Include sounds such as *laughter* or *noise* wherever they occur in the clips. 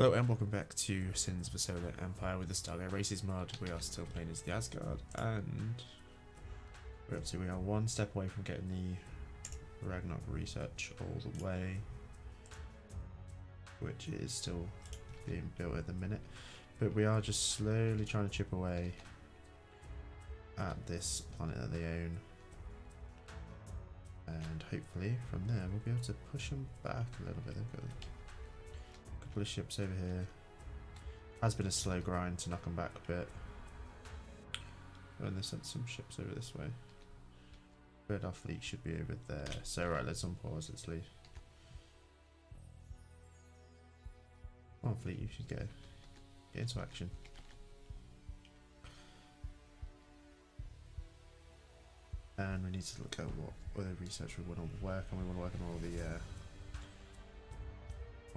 Hello and welcome back to Sins of the Solar Empire with the Stargate Races mod. We are still playing as the Asgard and we're up to we are one step away from getting the Ragnarok research all the way which is still being built at the minute but we are just slowly trying to chip away at this planet that they own and hopefully from there we'll be able to push them back a little bit. Couple of ships over here. Has been a slow grind to knock them back a bit. And they sent some ships over this way. But our fleet should be over there. So right, let's unpause, let's leave. Come on fleet, you should go. Get into action. And we need to look at what other research we want to work on. We want to work on all the uh,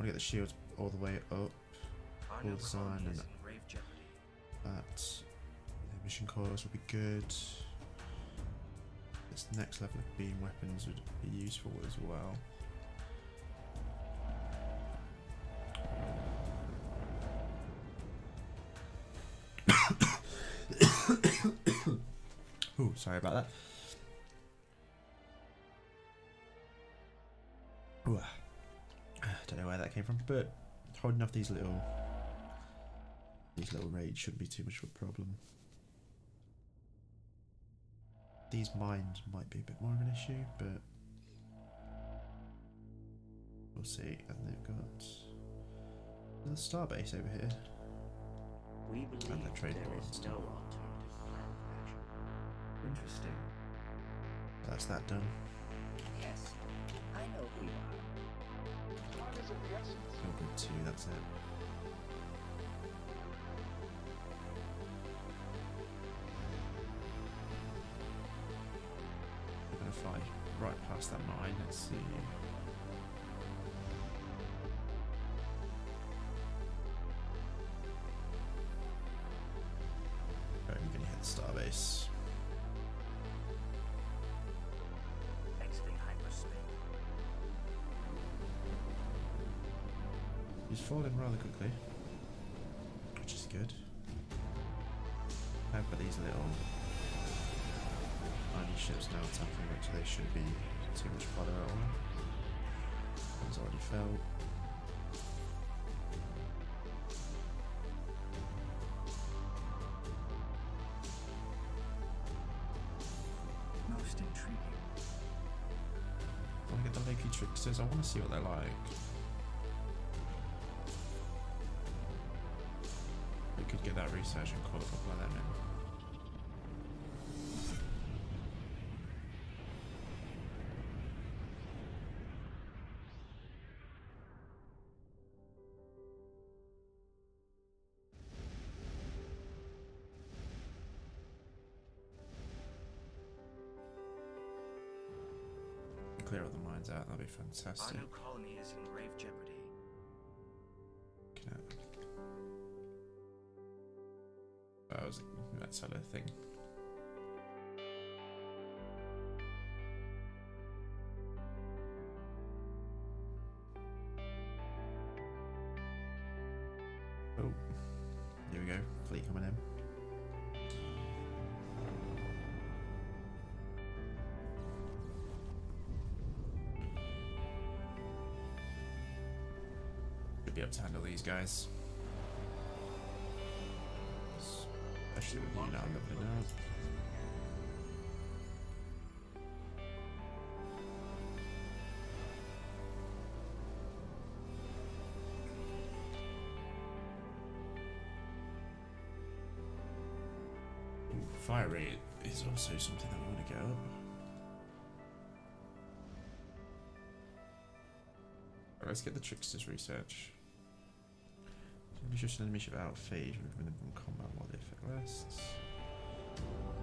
want to get the shields all the way up. Full design and that the mission cores would be good. This next level of beam weapons would be useful as well. *coughs* oh, sorry about that. Ooh. Don't know where that came from, but holding off these little these little raids shouldn't be too much of a problem. These mines might be a bit more of an issue, but we'll see. And they've got another star base over here. We believe and the trade there port is no alternative plan of action. Interesting. That's that done. Yes, I know who you are. Pilgrim 2, that's it. We're gonna fly right past that mine, let's see. Falling rather quickly, which is good. I've got these little tiny ships now attacking, which they should be too much fodder at all. One's already fell. Most intriguing. I want to get the Loki Tricksters, I want to see what they're like. Research and call couple of them. Clear all the mines out, that'd be fantastic. Our new colony is in grave jeopardy. That was mm, that sort of thing. Oh, here we go. Fleet coming in. Should be able to handle these guys. Fire rate is also something that we want to get up. Let's get the tricksters research. Just an enemy ship out of phase, removing them from combat while the effect lasts.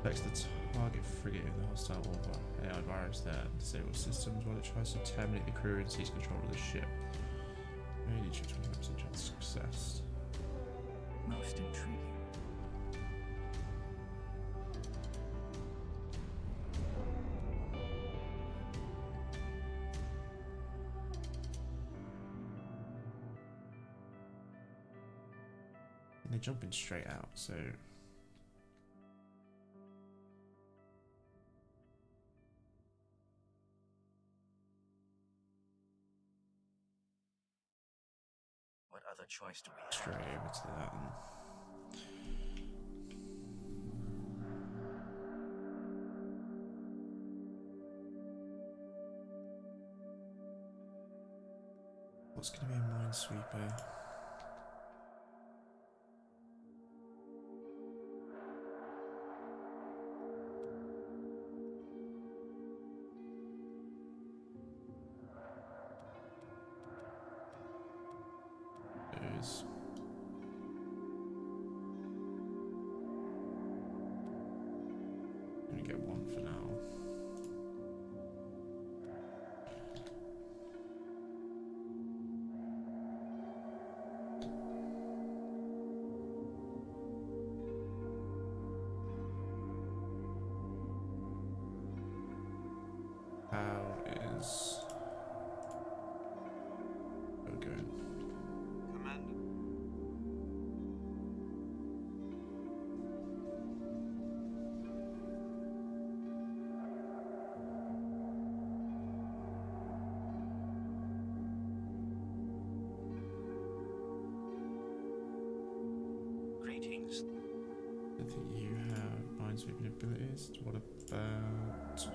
Affects the target frigate with the hostile or AI virus there and disable systems while it tries to terminate the crew and seize control of the ship. Only 25% chance of success. Most intriguing. Jumping straight out, so What other choice do we have? straight over to that. And What's going to be a minesweeper? I think you have minesweeping abilities. What about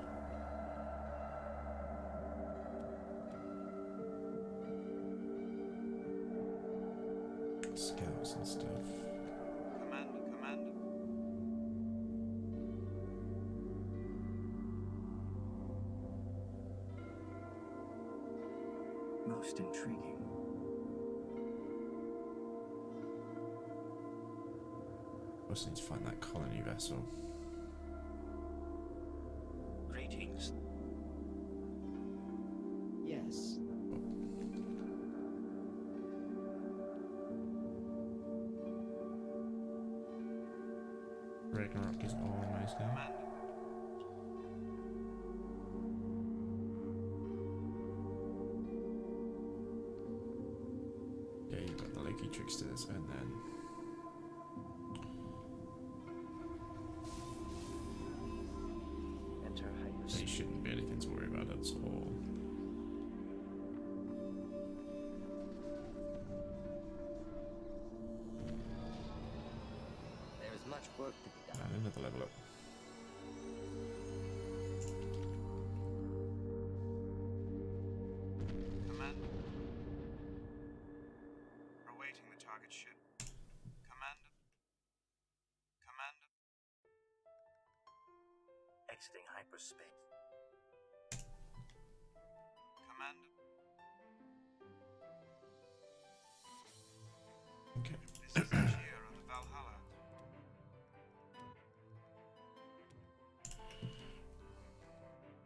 Also need to find that colony vessel. To worry about at all. There is much work to be done. And another level up. Commander.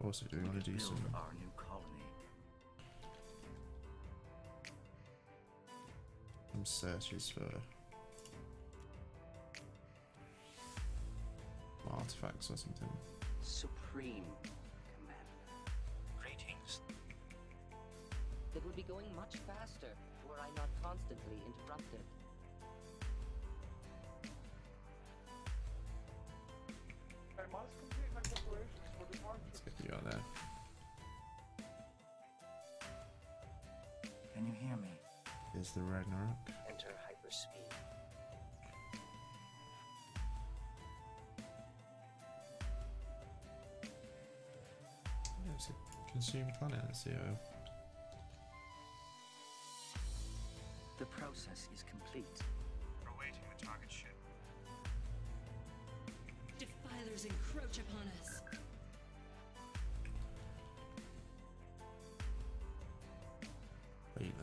Also, do we want to do some our new colony. some searches for uh, artifacts or something? Supreme Commander. Greetings. It would be going much faster were I not constantly interrupted. I must departure. You out there. Can you hear me? Here's the Ragnarok. Enter hyperspeed. Yeah, it's a consumed planet. How. The process is complete.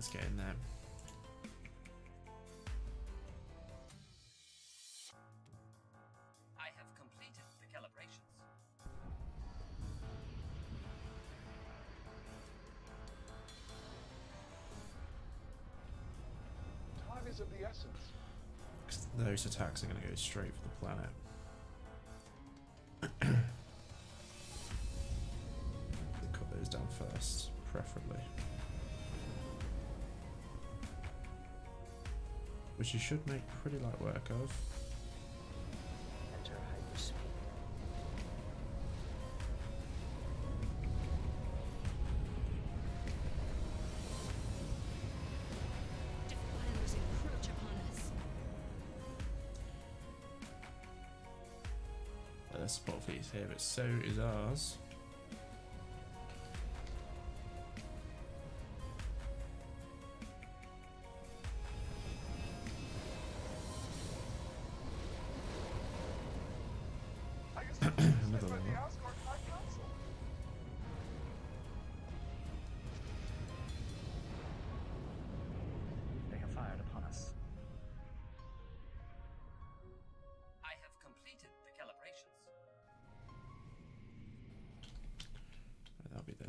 Let's get in there. I have completed the calibrations. Time is of the essence. 'Cause those attacks are going to go straight for the planet. *clears throat* cut those down first, preferably. Which you should make pretty light work of. Enter hyperspeed. Defilers encroach upon us. Uh, The support fleet is here, but so is ours.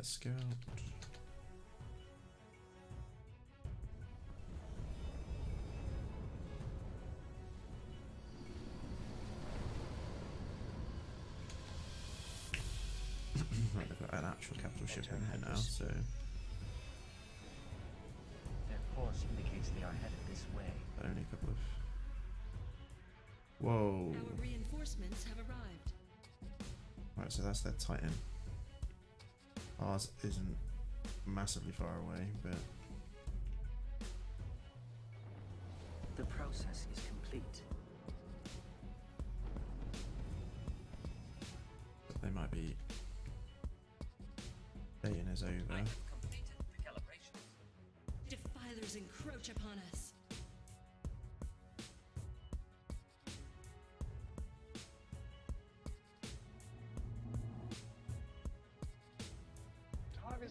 Scout. *laughs* right, they've got an actual capital ship in here now, so Their course indicates they are headed this way. only a couple of. Whoa! Our reinforcements have arrived. Right, so that's their Titan. Ours isn't massively far away, but The process is complete.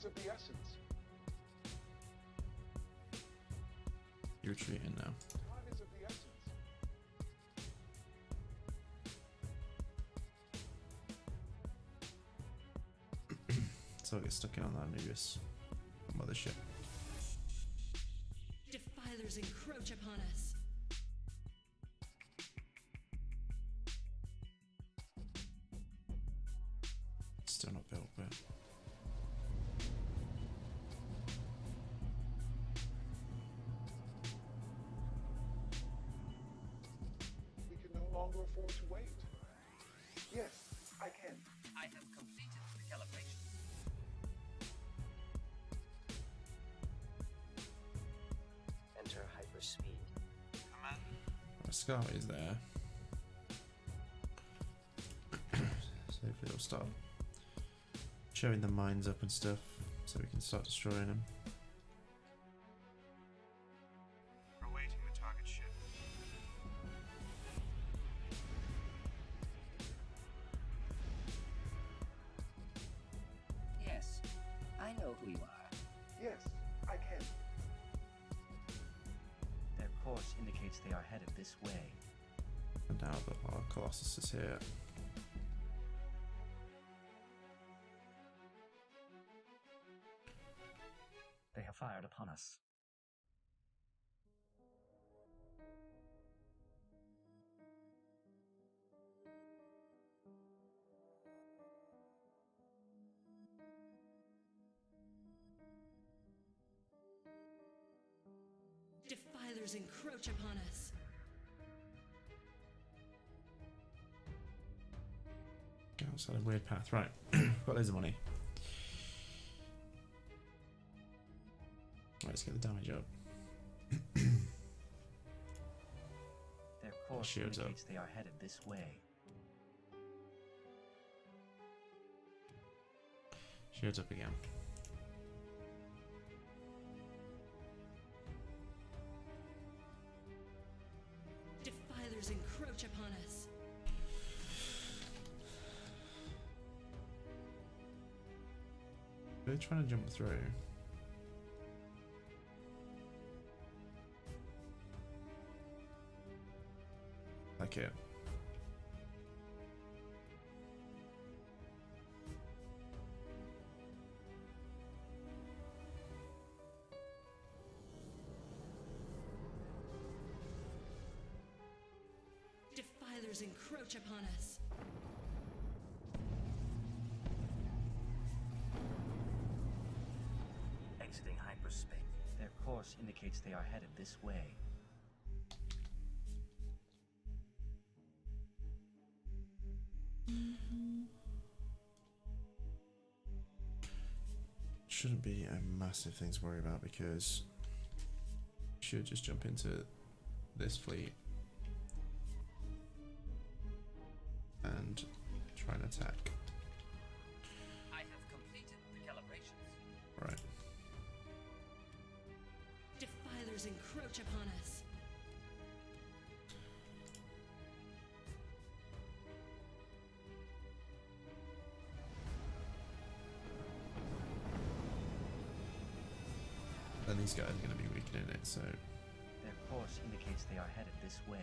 Is of the essence. You're retreating now. Time is of the essence. *clears throat* So I get stuck in on that Anubis mothership. Defilers encroach upon us. Showing the mines up and stuff, so we can start destroying them. Awaiting the target ship. Yes, I know who you are. Yes, I can. Their course indicates they are headed this way. And now that our Colossus is here, They upon us. Defilers encroach upon us. go outside a weird path. Right, *clears throat* got loads of money. Let's *coughs* get the damage up. Their course shields up. they are headed this way. Shields up again. Defilers encroach upon us. They're trying to jump through. upon us. Exiting hyperspace. Their course indicates they are headed this way. Shouldn't be a massive thing to worry about because should just jump into this fleet and try and attack. I have completed the calibrations. Right. Defilers encroach upon us. And these guys are going to be weakening it, so Their course indicates they are headed this way.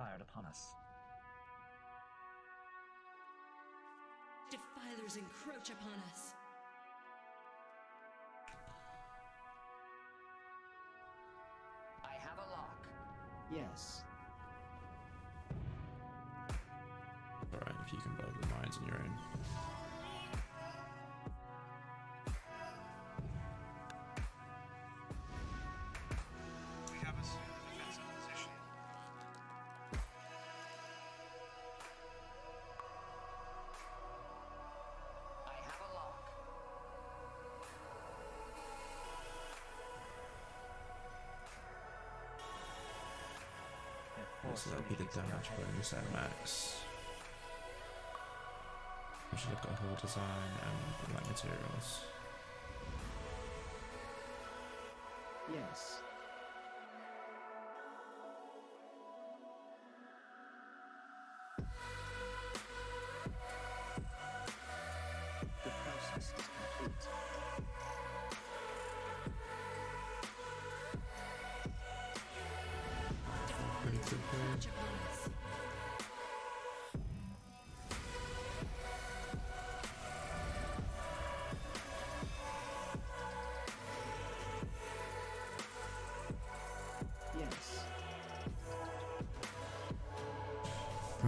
Fired upon us. Defilers encroach upon us. So that'll be the damage bonus at max. We should have got hull design and light materials.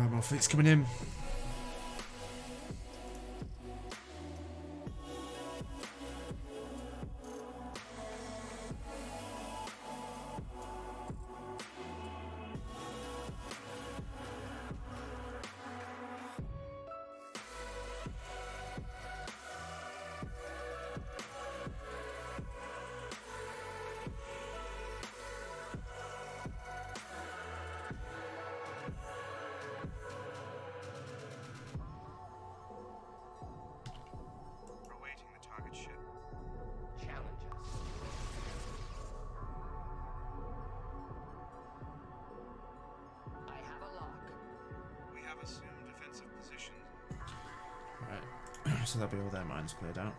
Right, my fleet's coming in. So that'll be all their mines cleared out.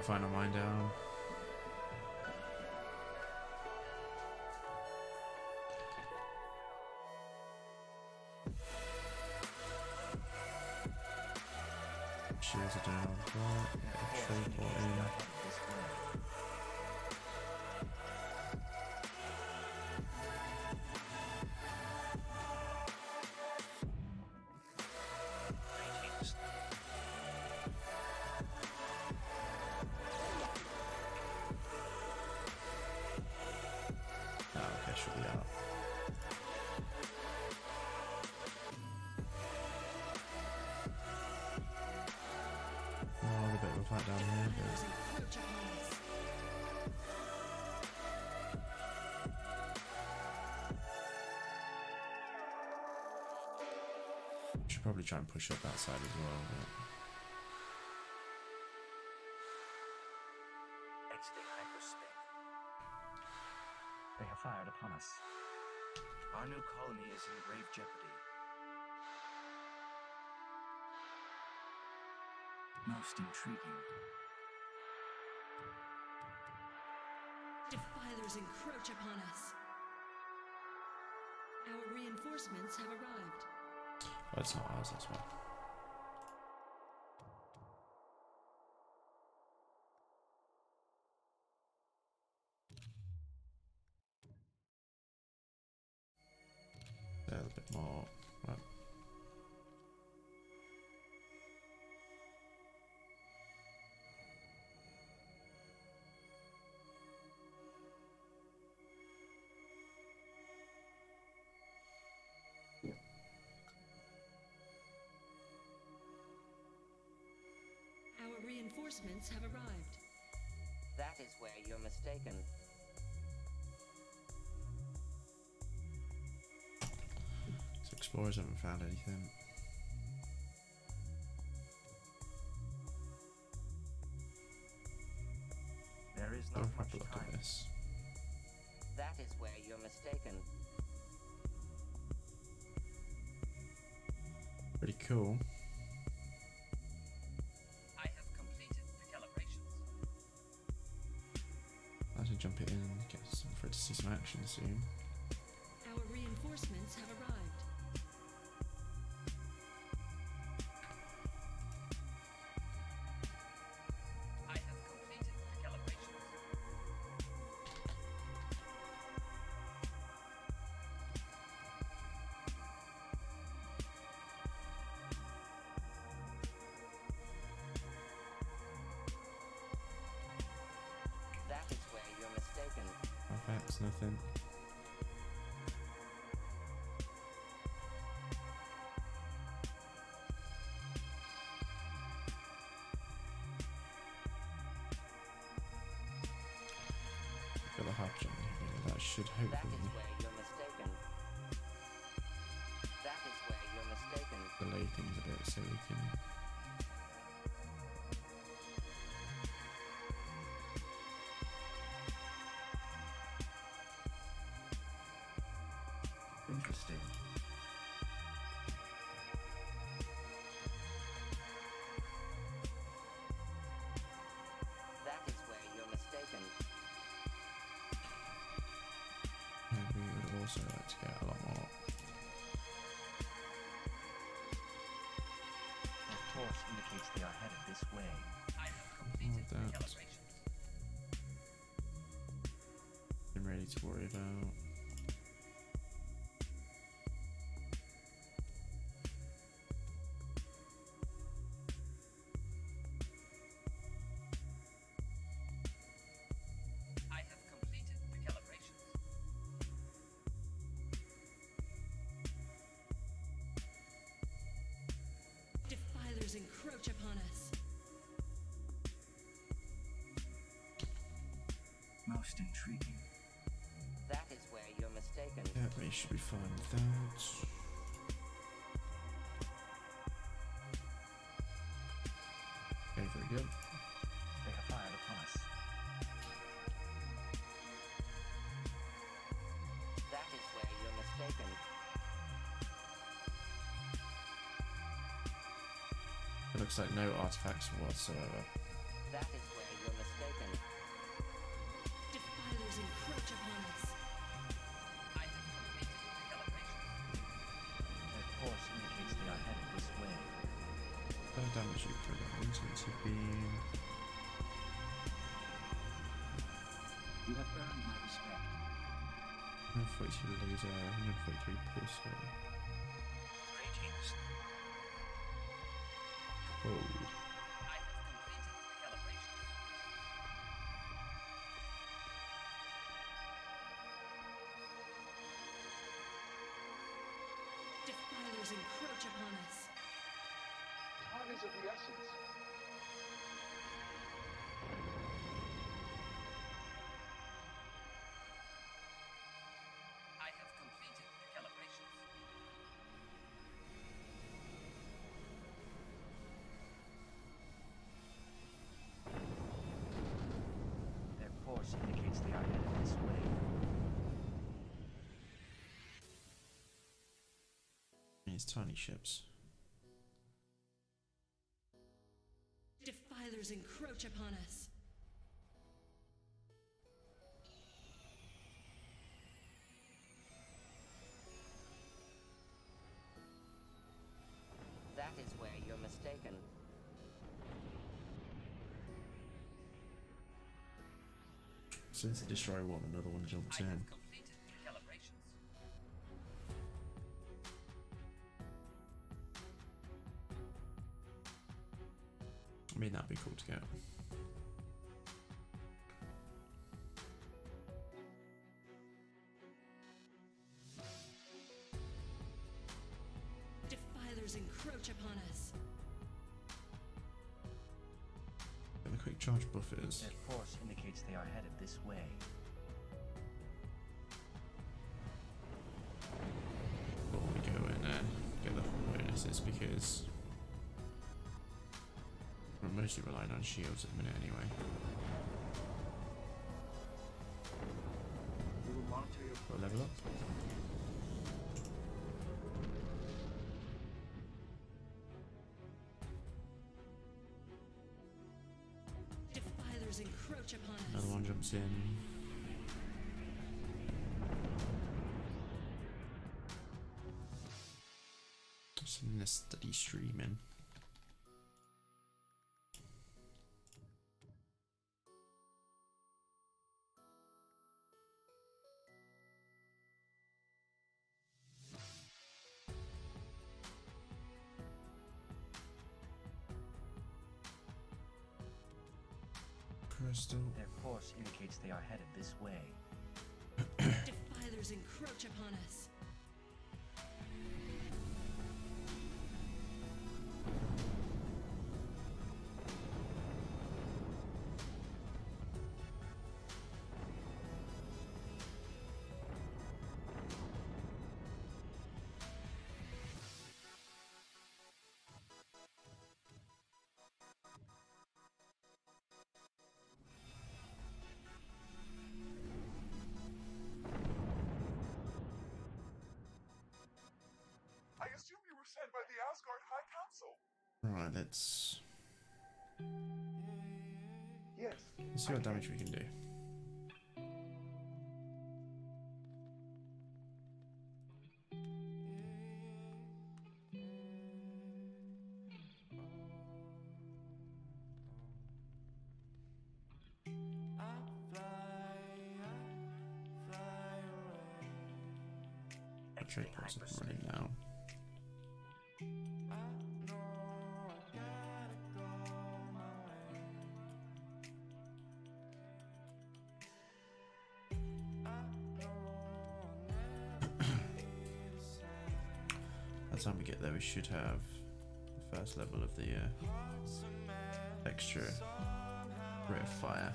That final mine down. Shields are down. Right, yeah, Should probably try and push up outside as well. But... They have fired upon us. Our new colony is in grave jeopardy. Most intriguing. Defilers encroach upon us. Our reinforcements have arrived. It's not ours, that's why. Reinforcements have arrived. That is where you're mistaken. So explorers haven't found anything. There is Don't not have much a look time. at this. That is where you're mistaken. Pretty cool. Jump it in and get some for it to see some action soon. Our reinforcements have arrived. Interesting. That is where you're mistaken. And we would also like to get a lot more. Their torch indicates they are headed this way. I have completed oh, the that. calibrations. I'm ready to worry about. Should be fine with that. Okay, very good. They have fired upon us. That is where you're mistaken. It looks like no artifacts whatsoever. For that intensive beam. You have earned my respect. 142 laser, 143 pulsar. Greetings. Cold. I have completed the calibrations. Defilers encroach upon us. Time is of the essence. source indicates the item is wave. It's tiny ships. Defilers encroach upon us. Since they destroy one, another one jumps in. the. I mean, that'd be cool to get. Defilers encroach upon us. And the quick charge buffers. Their force indicates they are headed this way. But we go in there, get the bonuses because we're mostly relying on shields at the minute anyway. We will monitor your level up. One jumps in. This steady. Crystal. Their course indicates they are headed this way. Defilers encroach upon us. Right, let's, Yes. let's see what damage we can do. Trade points running now. Should have the first level of the uh, extra rate of fire.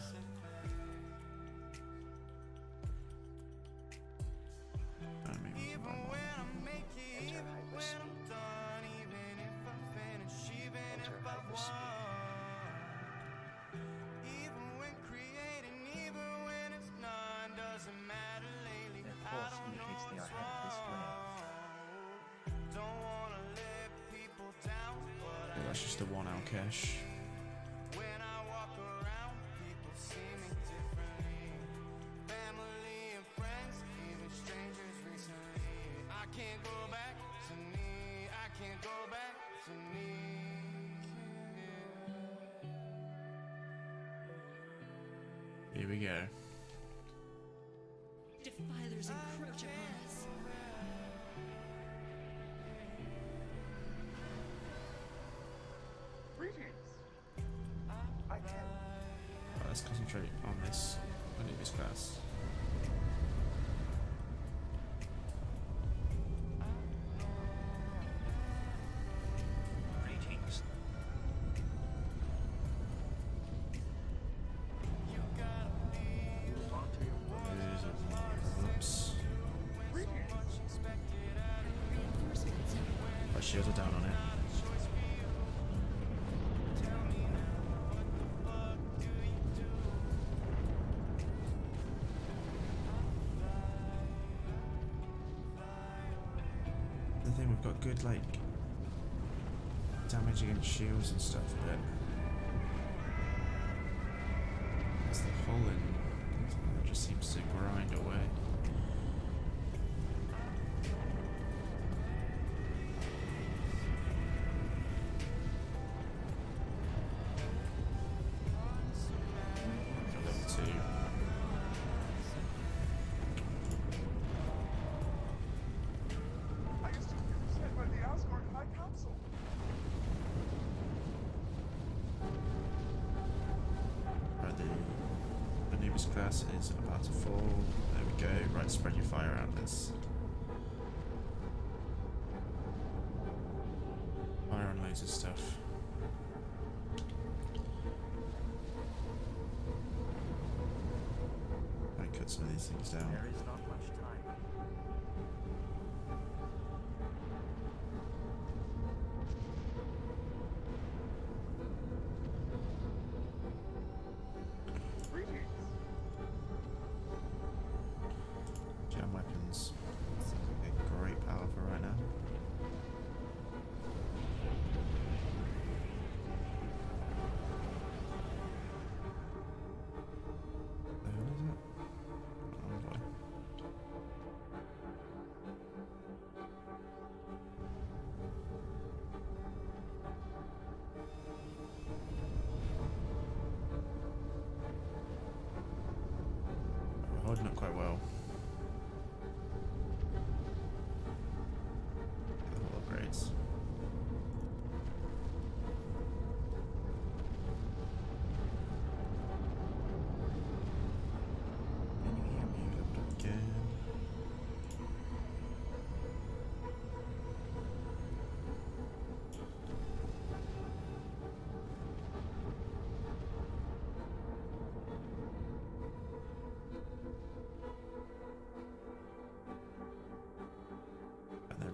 Here we go. Defilers encroach shields are down on it. The thing we've got good like damage against shields and stuff, but the hull and it just seems to grind away. The is about to fall. There we go. Right, spread your fire out. Let's fire on loads of stuff. I cut some of these things down.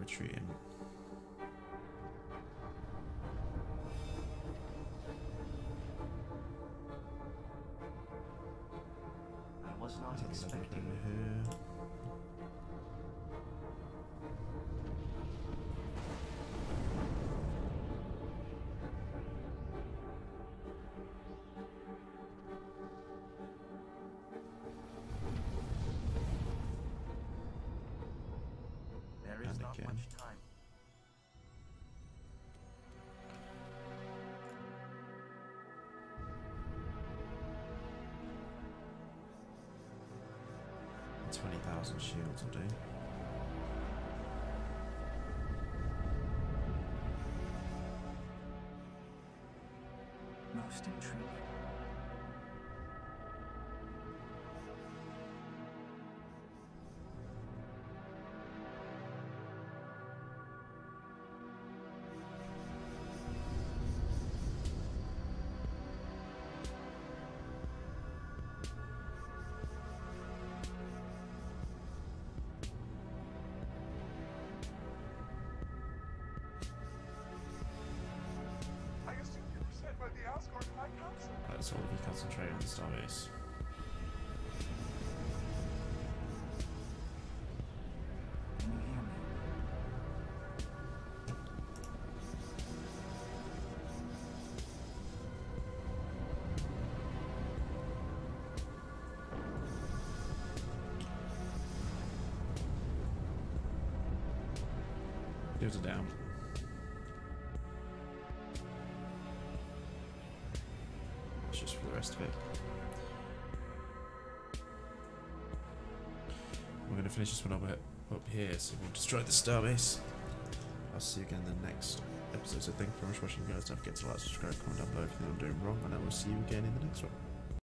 And much time. Twenty thousand shields will do. All of you concentrate on the starbase. Can? Shields are down. Rest of it. We're going to finish this one up, uh, up here, so we'll destroy the starbase. I'll see you again in the next episode. So thank you very much for watching, guys. Don't forget to like, subscribe, comment down below if you what I'm doing wrong, and I will see you again in the next one.